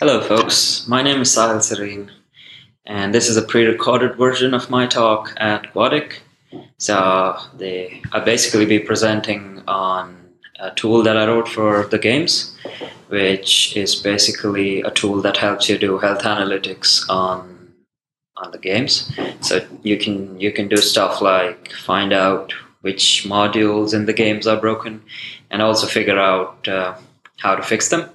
Hello, folks. My name is Sahil Sareen, and this is a pre-recorded version of my talk at GUADEC. So, they, I'll basically be presenting on a tool that I wrote for the games, which is basically a tool that helps you do health analytics on on the games. So you can you can do stuff like find out which modules in the games are broken, and also figure out uh, how to fix them.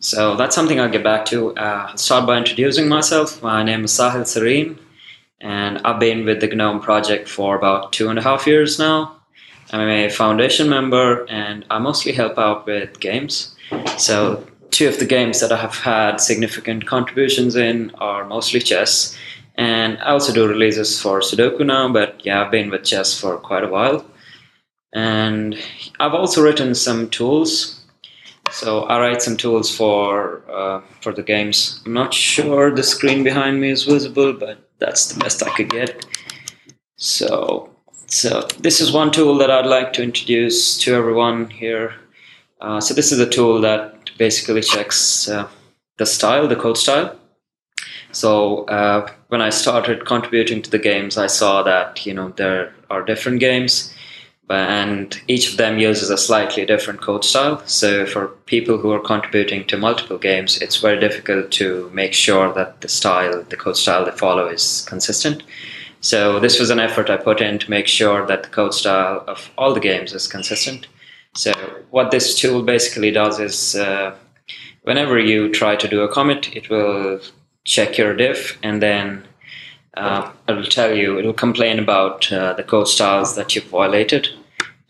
So that's something I'll get back to. Uh, start by introducing myself. My name is Sahil Sareen, and I've been with the GNOME project for about two and a half years now. I'm a foundation member, and I mostly help out with games. So two of the games that I have had significant contributions in are mostly chess, and I also do releases for Sudoku now. But yeah, I've been with chess for quite a while, and I've also written some tools so I write some tools for uh, for the games. I'm not sure the screen behind me is visible, but that's the best I could get. So so this is one tool that I'd like to introduce to everyone here. Uh, so this is a tool that basically checks uh, the style, the code style. So uh, when I started contributing to the games, I saw that you know there are different games and each of them uses a slightly different code style. So for people who are contributing to multiple games, it's very difficult to make sure that the style, the code style they follow is consistent. So this was an effort I put in to make sure that the code style of all the games is consistent. So what this tool basically does is uh, whenever you try to do a commit, it will check your diff and then uh, it will tell you, it will complain about uh, the code styles that you've violated,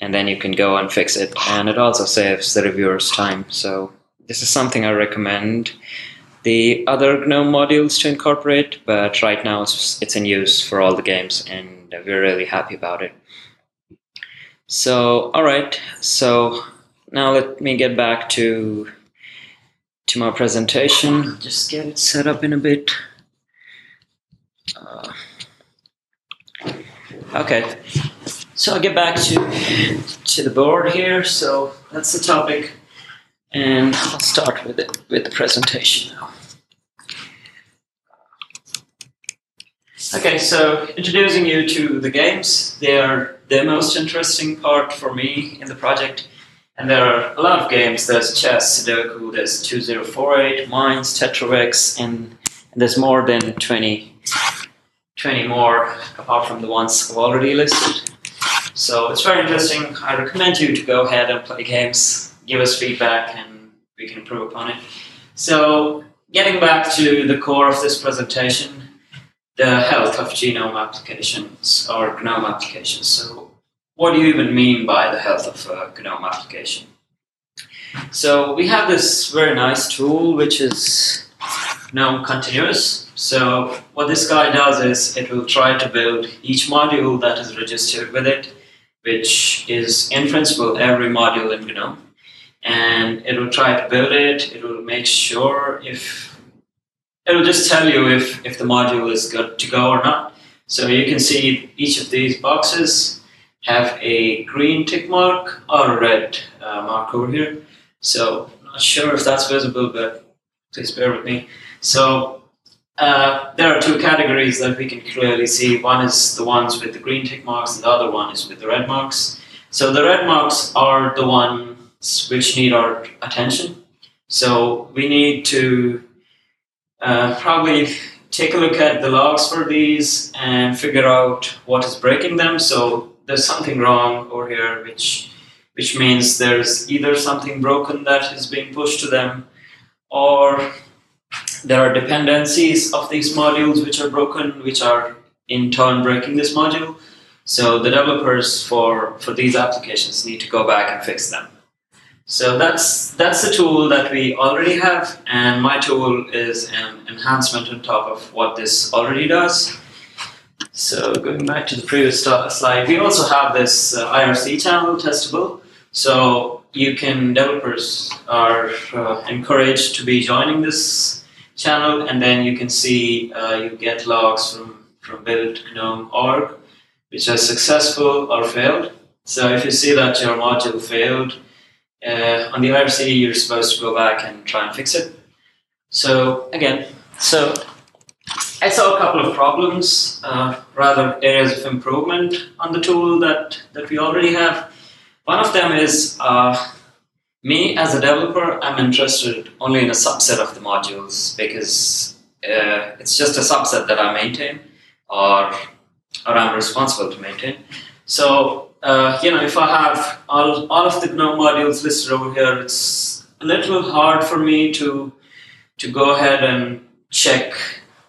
and then you can go and fix it. And it also saves the reviewers time. So this is something I recommend the other GNOME modules to incorporate, but right now it's, it's in use for all the games, and we're really happy about it. So, all right. So now let me get back to to my presentation. Just get it set up in a bit. Uh, okay, so I'll get back to to the board here. So that's the topic, and I'll start with it with the presentation now. Okay, so introducing you to the games. They are the most interesting part for me in the project. And there are a lot of games. There's chess, Sudoku, there's 2048, Mines, Tetravex, and, and there's more than 20 20 more apart from the ones I've already listed. So it's very interesting. I recommend you to go ahead and play games, give us feedback, and we can improve upon it. So, getting back to the core of this presentation, the health of genome applications or GNOME applications. So, what do you even mean by the health of a GNOME application? So, we have this very nice tool which is GNOME Continuous so what this guy does is it will try to build each module that is registered with it, which is in principle every module in GNOME. And it will try to build it, it will make sure if, it will just tell you if, if the module is good to go or not. So you can see each of these boxes have a green tick mark or a red uh, mark over here. So not sure if that's visible, but please bear with me. So uh, there are two categories that we can clearly see. One is the ones with the green tick marks, and the other one is with the red marks. So the red marks are the ones which need our attention. So we need to uh, probably take a look at the logs for these and figure out what is breaking them. So there's something wrong over here, which which means there's either something broken that is being pushed to them, or there are dependencies of these modules which are broken, which are in turn breaking this module. So the developers for, for these applications need to go back and fix them. So that's that's the tool that we already have, and my tool is an enhancement on top of what this already does. So going back to the previous slide, we also have this uh, IRC channel testable. So you can developers are uh, encouraged to be joining this channel, and then you can see uh, you get logs from, from build GNOME org, which are successful or failed. So if you see that your module failed, uh, on the IRC, you're supposed to go back and try and fix it. So again, so I saw a couple of problems, uh, rather areas of improvement on the tool that, that we already have. One of them is uh, me as a developer, I'm interested only in a subset of the modules because uh, it's just a subset that I maintain or, or I'm responsible to maintain. So, uh, you know, if I have all, all of the GNOME modules listed over here, it's a little hard for me to, to go ahead and check,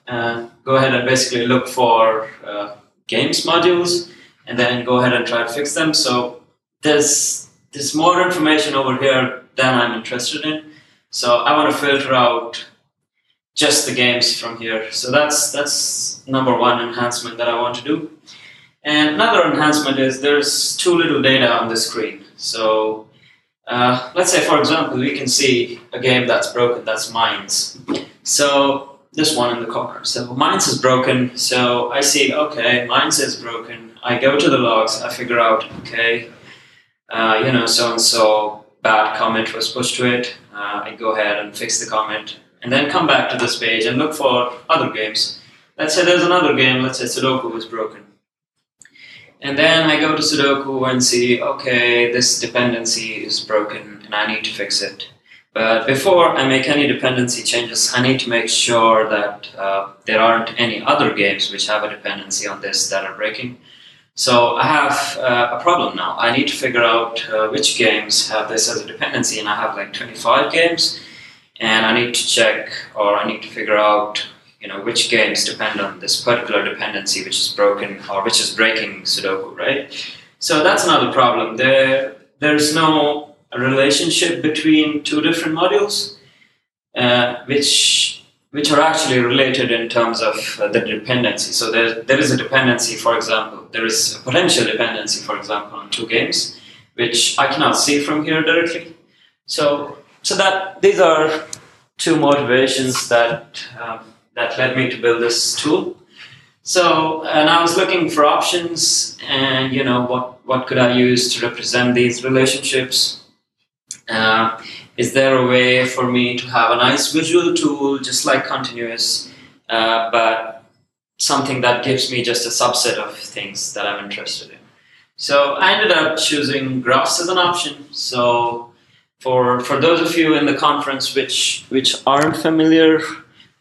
uh, go ahead and basically look for uh, games modules and then go ahead and try to fix them. So there's there's more information over here than I'm interested in. So I want to filter out just the games from here. So that's that's number one enhancement that I want to do. And another enhancement is there's too little data on the screen. So uh, let's say, for example, we can see a game that's broken, that's Mines. So this one in the corner. So Mines is broken. So I see, okay, Mines is broken. I go to the logs. I figure out, okay, uh, you know, so and so bad comment was pushed to it. Uh, I go ahead and fix the comment, and then come back to this page and look for other games. Let's say there's another game. Let's say Sudoku was broken. And then I go to Sudoku and see, okay, this dependency is broken and I need to fix it. But before I make any dependency changes, I need to make sure that uh, there aren't any other games which have a dependency on this that are breaking. So I have uh, a problem now. I need to figure out uh, which games have this as a dependency, and I have like 25 games, and I need to check or I need to figure out, you know, which games depend on this particular dependency, which is broken or which is breaking Sudoku, right? So that's another problem. There, there's no relationship between two different modules, uh, which which are actually related in terms of uh, the dependency. So there, there is a dependency, for example, there is a potential dependency, for example, on two games, which I cannot see from here directly. So, so that these are two motivations that um, that led me to build this tool. So, and I was looking for options, and you know, what what could I use to represent these relationships? Uh, is there a way for me to have a nice visual tool, just like Continuous, uh, but something that gives me just a subset of things that I'm interested in? So I ended up choosing graphs as an option. So for for those of you in the conference which which aren't familiar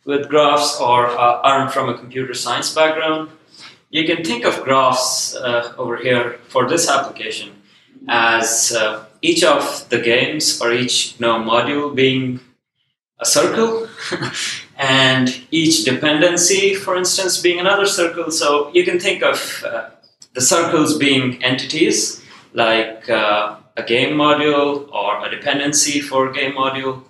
with graphs or uh, aren't from a computer science background, you can think of graphs uh, over here for this application as uh, each of the games or each you know, module being a circle and each dependency for instance being another circle. So you can think of uh, the circles being entities like uh, a game module or a dependency for a game module.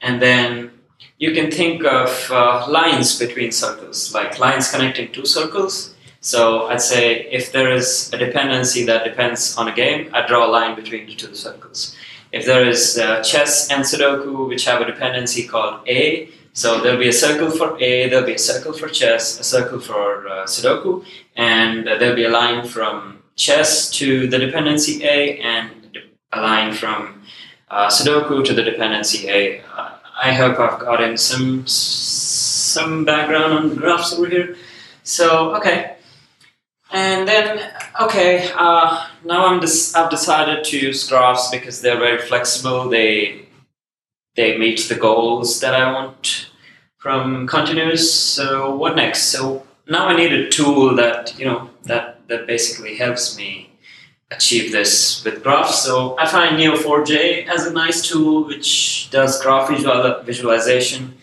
And then you can think of uh, lines between circles like lines connecting two circles so I'd say if there is a dependency that depends on a game, I draw a line between the two circles. If there is uh, chess and Sudoku, which have a dependency called A, so there'll be a circle for A, there'll be a circle for chess, a circle for uh, Sudoku, and uh, there'll be a line from chess to the dependency A, and a line from uh, Sudoku to the dependency A. Uh, I hope I've gotten some some background on the graphs over here. So okay, and then, okay, uh, now I'm des- I've decided to use graphs because they're very flexible. They they meet the goals that I want from continuous. So what next? So now I need a tool that you know that that basically helps me achieve this with graphs. So I find Neo4j as a nice tool which does graph visual- visualization.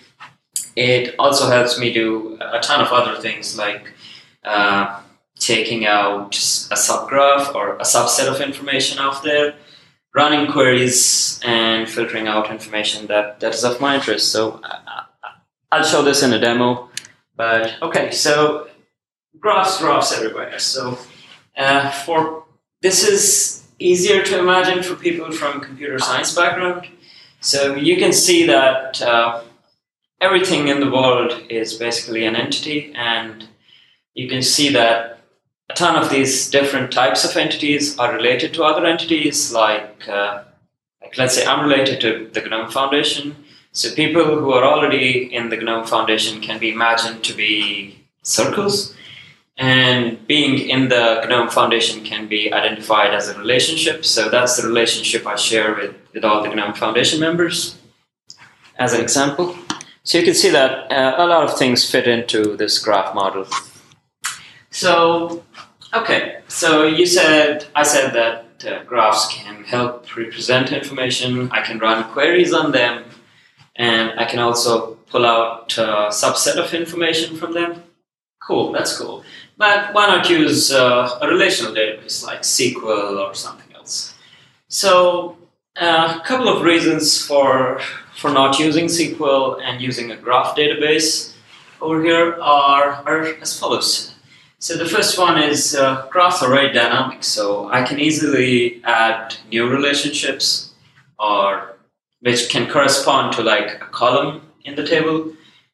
It also helps me do a ton of other things like uh, taking out a subgraph or a subset of information out there, running queries, and filtering out information that, that is of my interest. So I'll show this in a demo. But okay, so graphs, graphs everywhere. So uh, for this is easier to imagine for people from computer science background. So you can see that uh, everything in the world is basically an entity, and you can see that a ton of these different types of entities are related to other entities, like, uh, like let's say I'm related to the GNOME Foundation. So people who are already in the GNOME Foundation can be imagined to be circles, and being in the GNOME Foundation can be identified as a relationship. So that's the relationship I share with, with all the GNOME Foundation members, as an example. So you can see that uh, a lot of things fit into this graph model. So, okay, so you said, I said that uh, graphs can help represent information, I can run queries on them, and I can also pull out a subset of information from them. Cool, that's cool. But why not use uh, a relational database like SQL or something else? So, uh, a couple of reasons for, for not using SQL and using a graph database over here are, are as follows. So the first one is uh, graphs are very dynamic, so I can easily add new relationships or which can correspond to like a column in the table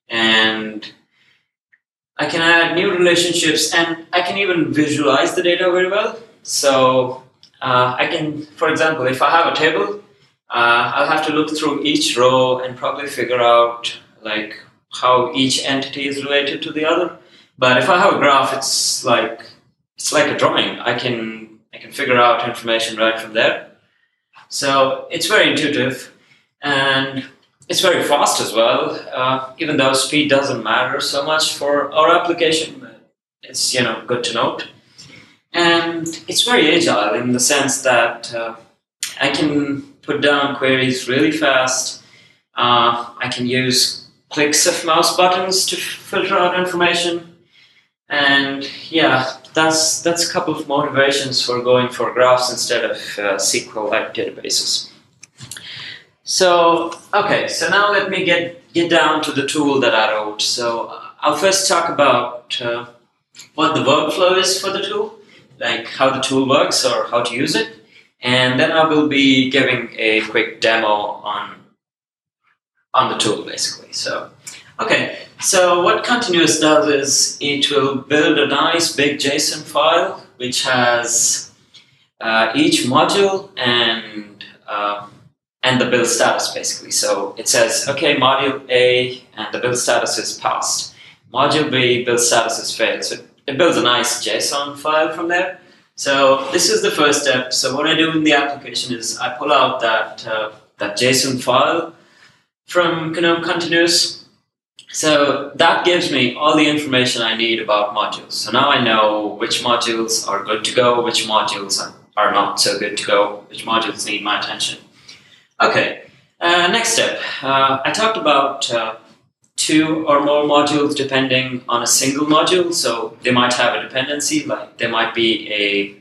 and I can add new relationships and I can even visualize the data very well. So uh, I can, for example, if I have a table, uh, I'll have to look through each row and probably figure out like how each entity is related to the other. But if I have a graph, it's like it's like a drawing. I can I can figure out information right from there. So it's very intuitive and it's very fast as well, uh, even though speed doesn't matter so much for our application. It's you know good to note, and it's very agile in the sense that uh, I can put down queries really fast. Uh, I can use clicks of mouse buttons to filter out information, and yeah, that's that's a couple of motivations for going for graphs instead of uh, SQL-like databases. So, okay, so now let me get, get down to the tool that I wrote. So, uh, I'll first talk about uh, what the workflow is for the tool, like how the tool works or how to use it. And then I will be giving a quick demo on, on the tool basically. So, okay, so what Continuous does is it will build a nice big JSON file which has uh, each module and uh, and the build status basically. So it says, okay, module A and the build status is passed. Module B, build status is failed. So it builds a nice JSON file from there. So this is the first step. So what I do in the application is I pull out that, uh, that JSON file from GNOME Continuous. So that gives me all the information I need about modules. So now I know which modules are good to go, which modules are, not so good to go, which modules need my attention. Okay, uh, next step. Uh, I talked about uh, two or more modules depending on a single module. So they might have a dependency, like there might be a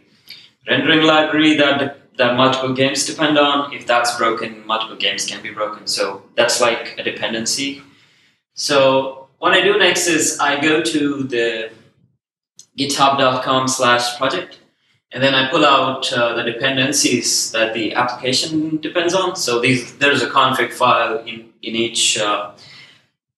rendering library that that multiple games depend on. If that's broken, multiple games can be broken. So that's like a dependency. So what I do next is I go to the github.com slash project and then I pull out uh, the dependencies that the application depends on. So these, there's a config file in, in each uh,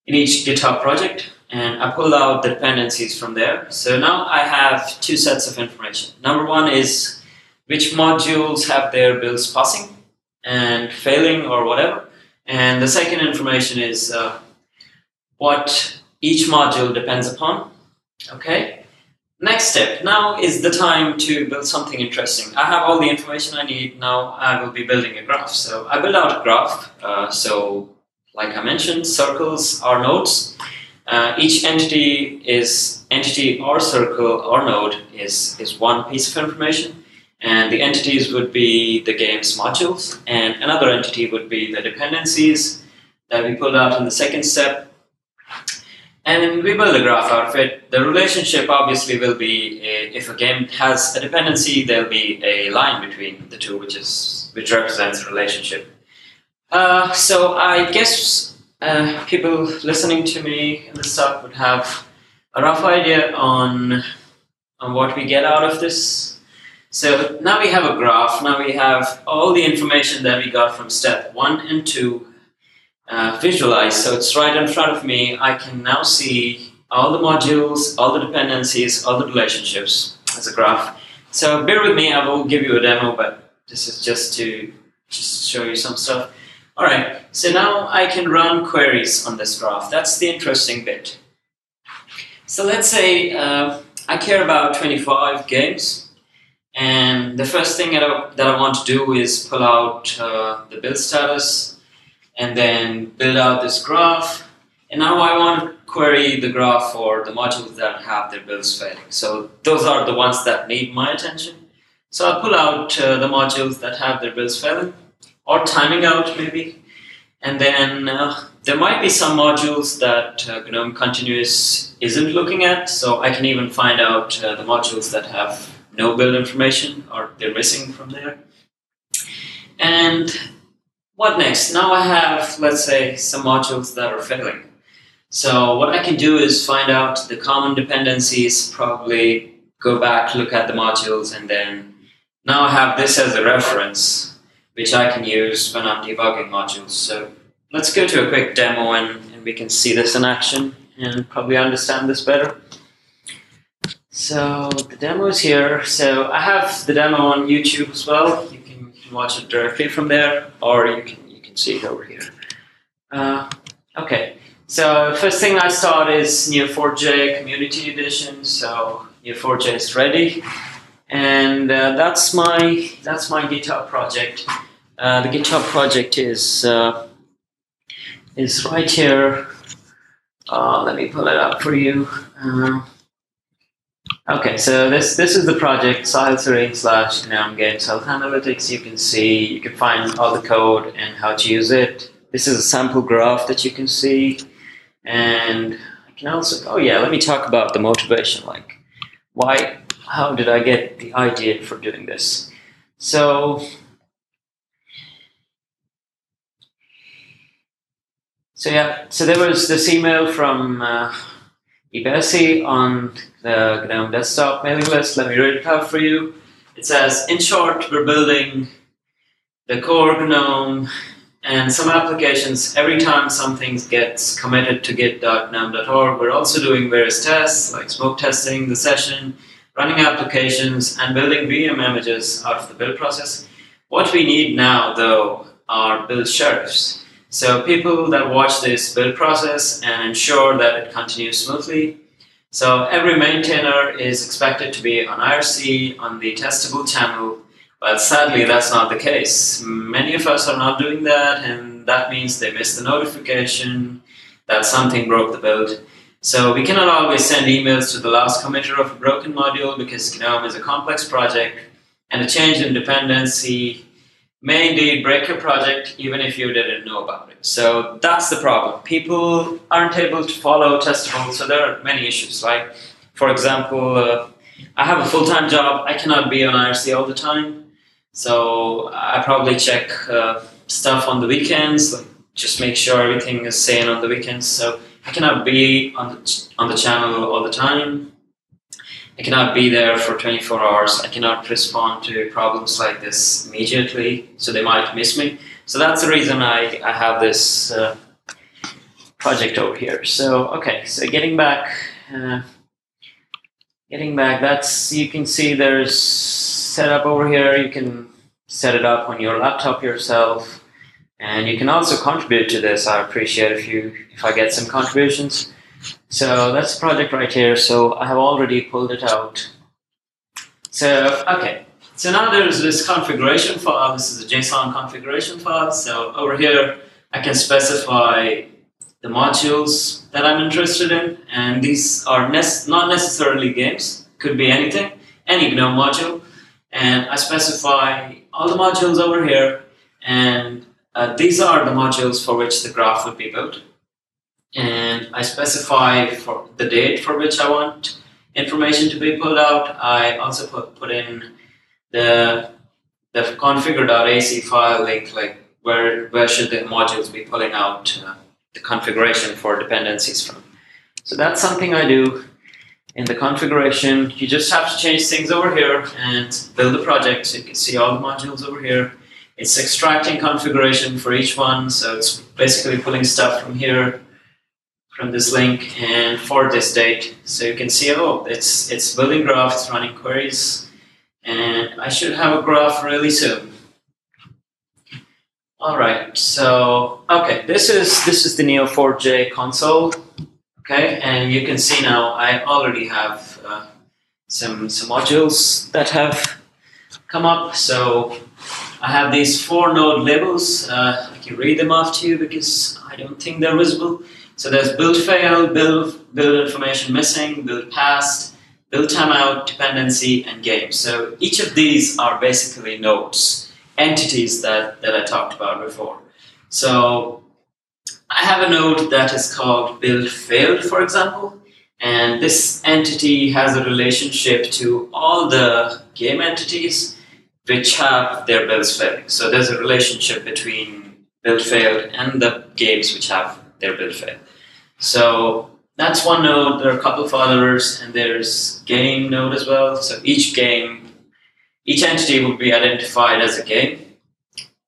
in each GitHub project, and I pull out the dependencies from there. So now I have two sets of information. Number one is which modules have their builds passing and failing or whatever, and the second information is uh, what each module depends upon. Okay, Next step. Now is the time to build something interesting. I have all the information I need. Now I will be building a graph. So I build out a graph. Uh, so like I mentioned, circles are nodes. Uh, each entity is entity or circle or node is, is one piece of information. And the entities would be the game's modules. And another entity would be the dependencies that we pulled out in the second step. And we build a graph out of it. The relationship obviously will be a, if a game has a dependency, there'll be a line between the two, which is which represents a relationship. Uh, so I guess uh, people listening to me in this talk would have a rough idea on on what we get out of this. So now we have a graph. Now we have all the information that we got from step one and two uh, visualize. So it's right in front of me. I can now see all the modules, all the dependencies, all the relationships as a graph. So bear with me, I will give you a demo, but this is just to just show you some stuff. All right, so now I can run queries on this graph. That's the interesting bit. So let's say uh, I care about 25 games, and the first thing that I, that I want to do is pull out uh, the build status and then build out this graph. And now I want to query the graph for the modules that have their builds failing. So those are the ones that need my attention. So I'll pull out uh, the modules that have their builds failing or timing out maybe. And then uh, there might be some modules that uh, GNOME Continuous isn't looking at. So I can even find out uh, the modules that have no build information or they're missing from there. And what next? Now I have, let's say, some modules that are failing. So what I can do is find out the common dependencies, probably go back, look at the modules, and then now I have this as a reference, which I can use when I'm debugging modules. So let's go to a quick demo and, and we can see this in action and probably understand this better. So the demo is here. So I have the demo on YouTube as well. You can, watch it directly from there, or you can you can see it over here. Uh, okay. So first thing I start is Neo4j Community Edition. So Neo4j is ready and uh, that's my that's my GitHub project. Uh, the GitHub project is uh, is right here. Uh, let me pull it up for you. Okay, so this this is the project Sahil Sareen slash GNOME Games Health Analytics. You can see you can find all the code and how to use it. This is a sample graph that you can see, and I can also oh yeah, let me talk about the motivation. Like why how did I get the idea for doing this? So, so yeah, so there was this email from uh, ebassi on the GNOME desktop mailing list. Let me read it out for you. It says, in short, we're building the core GNOME and some applications, every time something gets committed to git.gnome.org, we're also doing various tests like smoke testing, the session, running applications, and building VM images out of the build process. What we need now, though, are build sheriffs. So people that watch this build process and ensure that it continues smoothly. So every maintainer is expected to be on IRC on the testable channel, but sadly that's not the case. Many of us are not doing that, and that means they miss the notification that something broke the build. So we cannot always send emails to the last committer of a broken module because GNOME is a complex project and a change in dependency may indeed break your project even if you didn't know about it. So that's the problem. People aren't able to follow testable, so there are many issues. Like, for example, uh, I have a full-time job. I cannot be on IRC all the time. So I probably check uh, stuff on the weekends, like just make sure everything is sane on the weekends. So I cannot be on the, on the channel all the time. I cannot be there for 24 hours. I cannot respond to problems like this immediately, so they might miss me. So that's the reason I, I have this uh, project over here. So, okay, so getting back, uh, getting back, that's, you can see there's setup over here. You can set it up on your laptop yourself. And you can also contribute to this. I appreciate if you if I get some contributions. So that's the project right here. So I have already pulled it out. So okay. So now there's this configuration file. This is a JSON configuration file. So over here I can specify the modules that I'm interested in, and these are ne- not necessarily games. Could be anything, any GNOME module, and I specify all the modules over here, and uh, these are the modules for which the graph would be built. And I specify for the date for which I want information to be pulled out. I also put, put in the, the configure.ac file link, like where, where should the modules be pulling out uh, the configuration for dependencies from. So that's something I do in the configuration. You just have to change things over here and build the project. So you can see all the modules over here. It's extracting configuration for each one, so it's basically pulling stuff from here, from this link, and for this date. So you can see, oh, it's it's building graphs, running queries, and I should have a graph really soon. All right. So okay, this is this is the Neo4j console. Okay, and you can see now I already have uh, some some modules that have come up. So I have these four node labels. Uh, I can read them off to you because I don't think they're visible. So there's build fail, build build information missing, build passed, build timeout, dependency, and game. So each of these are basically nodes, entities that, that I talked about before. So I have a node that is called build failed, for example, and this entity has a relationship to all the game entities which have their builds failing. So there's a relationship between build failed and the games which have their build failed. So that's one node. There are a couple of others, and there's game node as well. So each game, each entity would be identified as a game.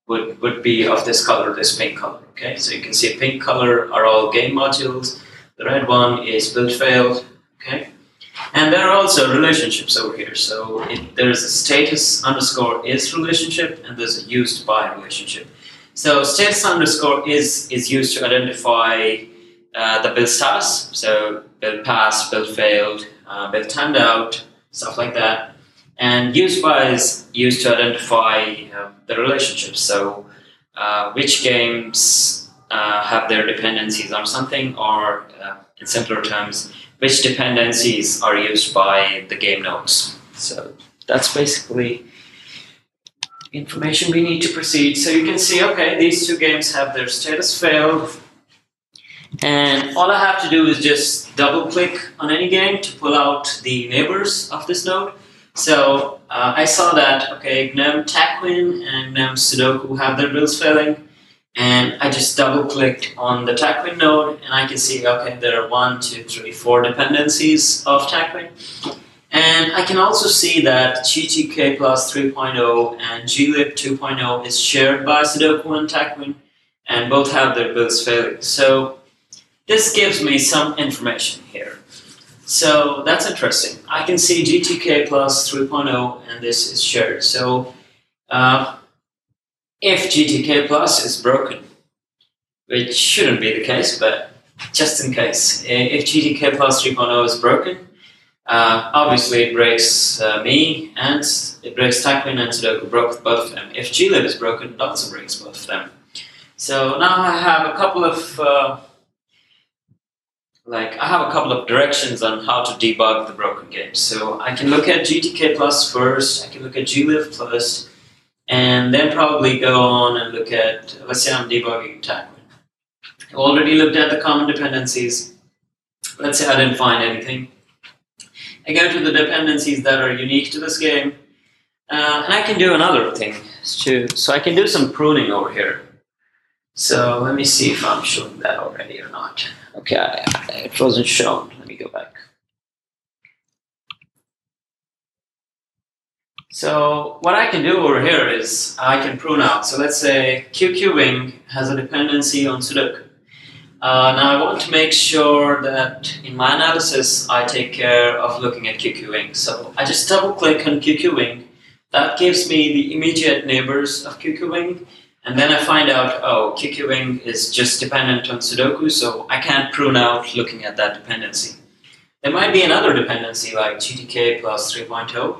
Would would be of this color, this pink color. Okay, so you can see pink color are all game modules. The red one is build failed. Okay, and there are also relationships over here. So it, there's a status underscore is relationship, and there's a used by relationship. So status underscore is is used to identify uh, the build status, so build passed, build failed, uh, build timed out, stuff like that. And use by is used to identify uh, the relationships. So uh, which games uh, have their dependencies on something, or in simpler terms, which dependencies are used by the game nodes. So that's basically information we need to proceed. So you can see, okay, these two games have their status failed, and all I have to do is just double click on any game to pull out the neighbors of this node. So uh, I saw that, okay, GNOME Taquin and GNOME Sudoku have their builds failing. And I just double clicked on the Taquin node and I can see, okay, there are one, two, three, four dependencies of Taquin. And I can also see that GTK plus 3.0 and glib 2.0 is shared by Sudoku and Taquin and both have their builds failing. So this gives me some information here. So that's interesting. I can see GTK plus 3.0 and this is shared. So uh, if GTK plus is broken, which shouldn't be the case, but just in case, if GTK plus 3.0 is broken, uh, obviously it breaks uh, me and it breaks Taquin and Sudoku, broke both of them. If glib is broken, it also breaks both of them. So now I have a couple of uh, like I have a couple of directions on how to debug the broken game. So I can look at GTK plus first, I can look at glib plus, and then probably go on and look at, let's say I'm debugging. I already looked at the common dependencies. Let's say I didn't find anything. I go to the dependencies that are unique to this game, uh, and I can do another thing too. So I can do some pruning over here. So let me see if I'm showing that already or not. Okay, it wasn't shown. Let me go back. So what I can do over here is I can prune out. So let's say QQWing has a dependency on Sudoku. Uh, now I want to make sure that in my analysis I take care of looking at QQWing. So I just double click on QQWing. That gives me the immediate neighbors of QQWing and then I find out, oh, QQWing is just dependent on Sudoku, so I can't prune out looking at that dependency. There might be another dependency like GTK plus 3.0,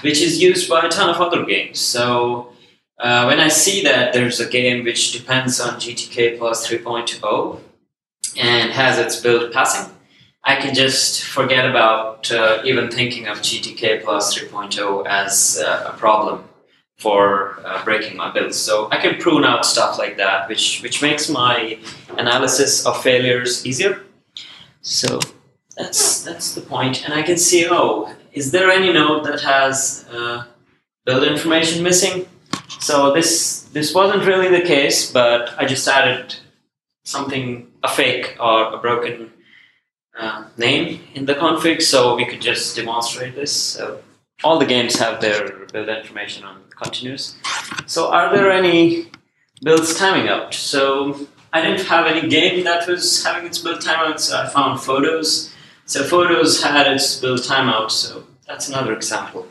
which is used by a ton of other games. So uh, when I see that there's a game which depends on GTK plus 3.0 and has its build passing, I can just forget about uh, even thinking of GTK plus 3.0 as uh, a problem for uh, breaking my builds. So I can prune out stuff like that, which which makes my analysis of failures easier. So that's that's the point, and I can see oh, is there any node that has uh, build information missing? So this this wasn't really the case, but I just added something a fake or a broken uh, name in the config, so we could just demonstrate this. So all the games have their build information on continuous. So are there any builds timing out? So I didn't have any game that was having its build timeout, so I found photos. So photos had its build timeout, so that's another example.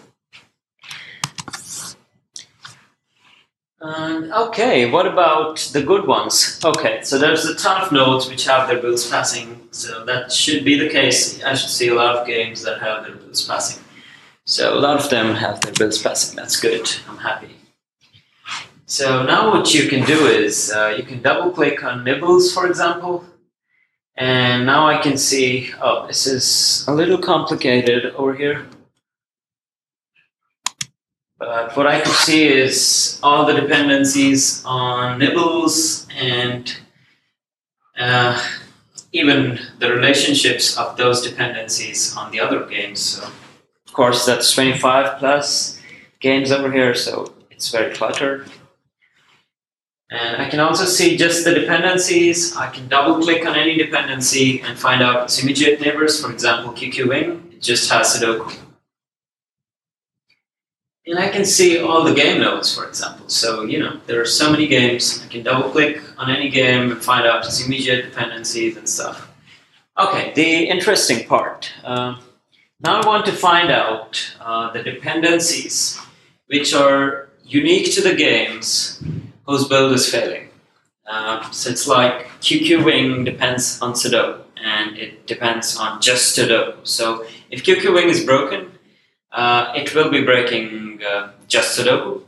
And okay, what about the good ones? Okay, so there's a ton of nodes which have their builds passing, so that should be the case. I should see a lot of games that have their builds passing. So a lot of them have their bills passing. That's good. I'm happy. So now what you can do is uh, you can double click on nibbles, for example, and now I can see. Oh, this is a little complicated over here. But what I could see is all the dependencies on nibbles and uh, even the relationships of those dependencies on the other games. So, course, that's 25 plus games over here, so it's very cluttered. And I can also see just the dependencies. I can double click on any dependency and find out its immediate neighbors. For example, QQWing, it just has Sudoku. And I can see all the game nodes, for example. So, you know, there are so many games. I can double click on any game and find out its immediate dependencies and stuff. Okay, the interesting part. Uh, now I want to find out uh, the dependencies which are unique to the games whose build is failing. Uh, so it's like QQWing depends on Sudoku and it depends on just Sudoku. So if QQWing is broken, uh, it will be breaking uh, just Sudoku.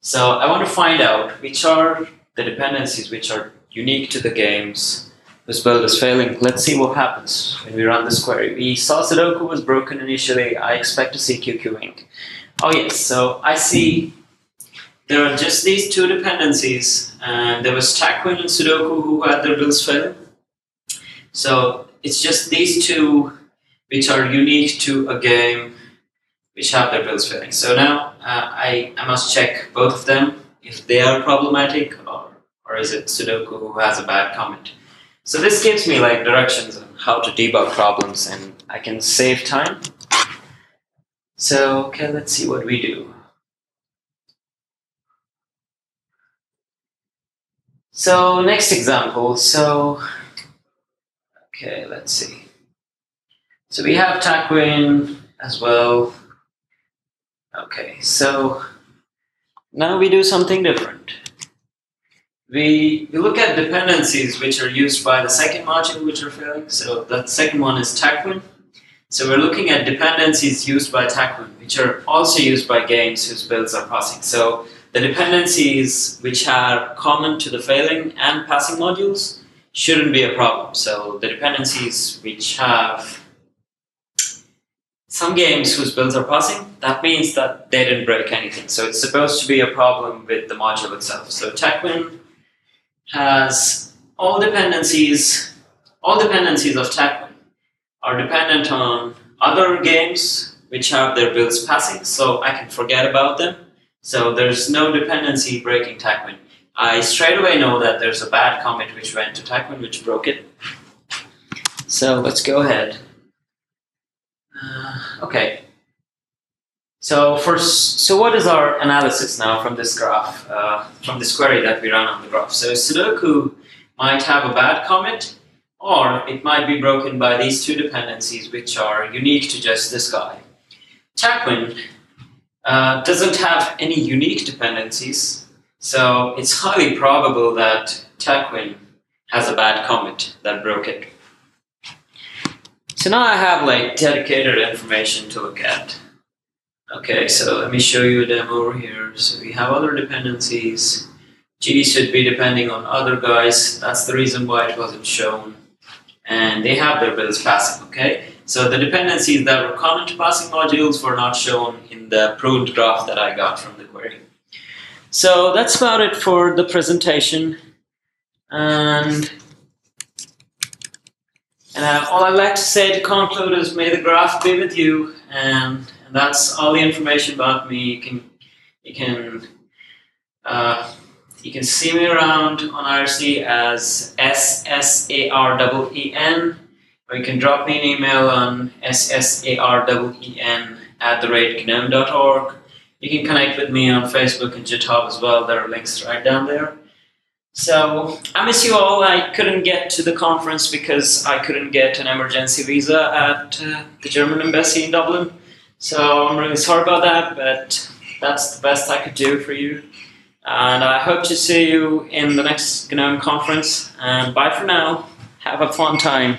So I want to find out which are the dependencies which are unique to the games whose build is failing. Let's see what happens when we run this query. We saw Sudoku was broken initially. I expect to see QQWing. Oh yes, so I see there are just these two dependencies, and there was Taquin and Sudoku who had their builds failing. So it's just these two which are unique to a game which have their builds failing. So now uh, I, I must check both of them if they are problematic or, or is it Sudoku who has a bad comment. So this gives me like directions on how to debug problems and I can save time. So okay, let's see what we do. So next example, so okay, let's see. So we have Taquin as well. Okay, so now we do something different. We, we look at dependencies which are used by the second module which are failing. So that second one is Taquin. So we're looking at dependencies used by Taquin, which are also used by games whose builds are passing. So the dependencies which are common to the failing and passing modules shouldn't be a problem. So the dependencies which have some games whose builds are passing, that means that they didn't break anything. So it's supposed to be a problem with the module itself. So Taquin has all dependencies, all dependencies of Taquin are dependent on other games which have their builds passing, so I can forget about them so there's no dependency breaking Taquin. I straight away know that there's a bad commit which went to Taquin which broke it. So let's go ahead. Uh, okay. So so what is our analysis now from this graph, uh, from this query that we ran on the graph? So Sudoku might have a bad commit, or it might be broken by these two dependencies, which are unique to just this guy. Taquin uh, doesn't have any unique dependencies, so it's highly probable that Taquin has a bad commit that broke it. So now I have like dedicated information to look at. Okay, so let me show you a demo here. So we have other dependencies. GD should be depending on other guys. That's the reason why it wasn't shown. And they have their builds passing, okay? So the dependencies that were common to passing modules were not shown in the pruned graph that I got from the query. So that's about it for the presentation. And, and uh, all I'd like to say to conclude is may the graph be with you. And, and that's all the information about me. You can, you can, uh, you can see me around on IRC as S S A R E E N or you can drop me an email on ssareen at the rate gnome.org. You can connect with me on Facebook and GitHub as well. There are links right down there. So I miss you all. I couldn't get to the conference because I couldn't get an emergency visa at uh, the German embassy in Dublin. So I'm really sorry about that, but that's the best I could do for you. And I hope to see you in the next GNOME conference. And bye for now. Have a fun time.